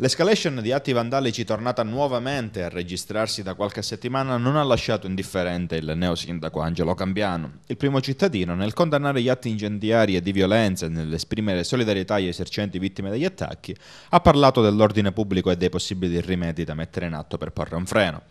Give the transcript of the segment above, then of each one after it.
L'escalation di atti vandalici tornata nuovamente a registrarsi da qualche settimana non ha lasciato indifferente il neosindaco Angelo Cambiano, il primo cittadino nel condannare gli atti incendiari e di violenza e nell'esprimere solidarietà agli esercenti vittime degli attacchi, ha parlato dell'ordine pubblico e dei possibili rimedi da mettere in atto per porre un freno.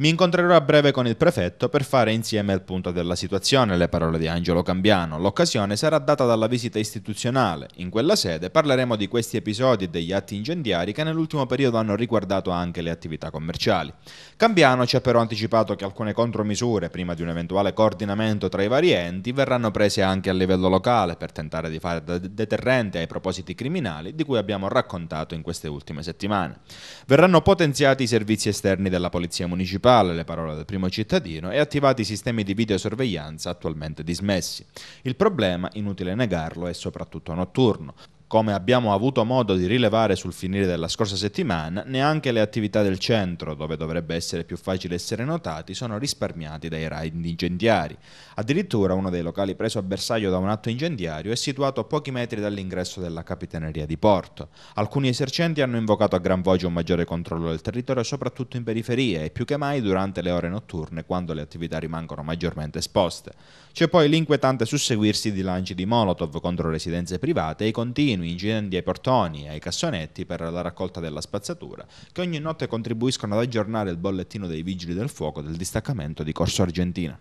Mi incontrerò a breve con il prefetto per fare insieme il punto della situazione, le parole di Angelo Cambiano. L'occasione sarà data dalla visita istituzionale. In quella sede parleremo di questi episodi e degli atti incendiari che nell'ultimo periodo hanno riguardato anche le attività commerciali. Cambiano ci ha però anticipato che alcune contromisure, prima di un eventuale coordinamento tra i vari enti, verranno prese anche a livello locale per tentare di fare da deterrente ai propositi criminali di cui abbiamo raccontato in queste ultime settimane. Verranno potenziati i servizi esterni della Polizia Municipale principale, le parole del primo cittadino, e attivati i sistemi di videosorveglianza attualmente dismessi. Il problema, inutile negarlo, è soprattutto notturno. Come abbiamo avuto modo di rilevare sul finire della scorsa settimana, neanche le attività del centro, dove dovrebbe essere più facile essere notati, sono risparmiati dai raid incendiari. Addirittura uno dei locali preso a bersaglio da un atto incendiario è situato a pochi metri dall'ingresso della capitaneria di Porto. Alcuni esercenti hanno invocato a gran voce un maggiore controllo del territorio, soprattutto in periferia e più che mai durante le ore notturne, quando le attività rimangono maggiormente esposte. C'è poi l'inquietante susseguirsi di lanci di Molotov contro residenze private e i continui continui incendi ai portoni e ai cassonetti per la raccolta della spazzatura, che ogni notte contribuiscono ad aggiornare il bollettino dei vigili del fuoco del distaccamento di Corso Argentina.